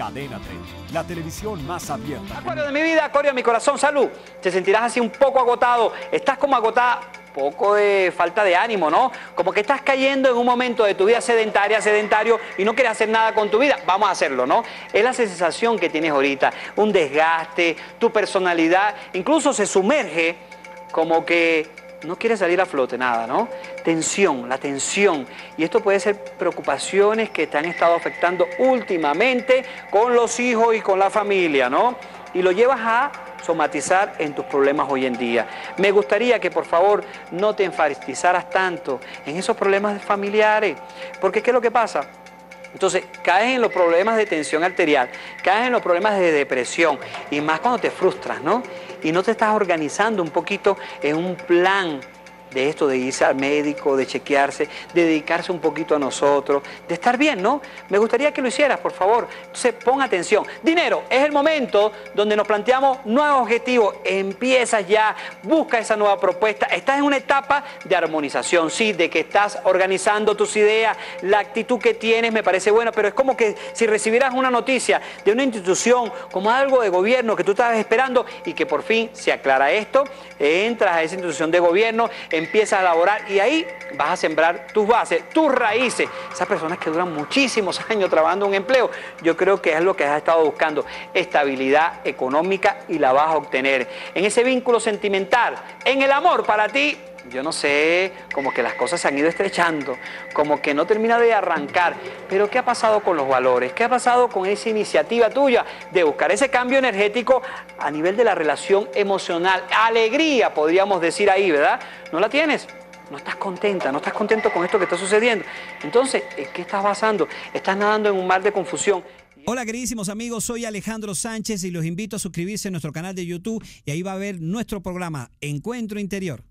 Cadena 30, la televisión más abierta. Acuario de mi vida, Acuario de mi corazón, salud. Te sentirás así un poco agotado, estás como agotada, poco de falta de ánimo, ¿no? Como que estás cayendo en un momento de tu vida sedentaria, sedentario y no quieres hacer nada con tu vida. Vamos a hacerlo, ¿no? Es la sensación que tienes ahorita, un desgaste, tu personalidad incluso se sumerge como que no quiere salir a flote nada, ¿no? Tensión, la tensión. Y esto puede ser preocupaciones que te han estado afectando últimamente con los hijos y con la familia, ¿no? Y lo llevas a somatizar en tus problemas hoy en día. Me gustaría que por favor no te enfatizaras tanto en esos problemas familiares, porque ¿qué es lo que pasa? Entonces, caes en los problemas de tensión arterial, caes en los problemas de depresión y más cuando te frustras, ¿no? Y no te estás organizando un poquito en un plan de esto de irse al médico, de chequearse, de dedicarse un poquito a nosotros, de estar bien, ¿no? Me gustaría que lo hicieras, por favor. Entonces, pon atención. Dinero, es el momento donde nos planteamos nuevos objetivos. Empiezas ya, busca esa nueva propuesta. Estás en una etapa de armonización, sí, de que estás organizando tus ideas, la actitud que tienes me parece buena, pero es como que si recibieras una noticia de una institución, como algo de gobierno que tú estabas esperando y que por fin se aclara esto, entras a esa institución de gobierno, empiezas a laborar y ahí vas a sembrar tus bases, tus raíces. Esas personas que duran muchísimos años trabajando un empleo, yo creo que es lo que has estado buscando, estabilidad económica y la vas a obtener. En ese vínculo sentimental, en el amor para ti, yo no sé, como que las cosas se han ido estrechando, como que no termina de arrancar. Pero ¿qué ha pasado con los valores? ¿Qué ha pasado con esa iniciativa tuya de buscar ese cambio energético a nivel de la relación emocional? Alegría, podríamos decir ahí, ¿verdad? ¿No la tienes? No estás contenta, no estás contento con esto que está sucediendo. Entonces, ¿qué estás pasando? Estás nadando en un mar de confusión. Hola queridísimos amigos, soy Alejandro Sánchez y los invito a suscribirse a nuestro canal de YouTube y ahí va a ver nuestro programa Encuentro Interior.